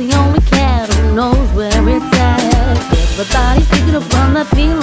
the only cat who knows where it's at. Everybody's picking up on that feeling.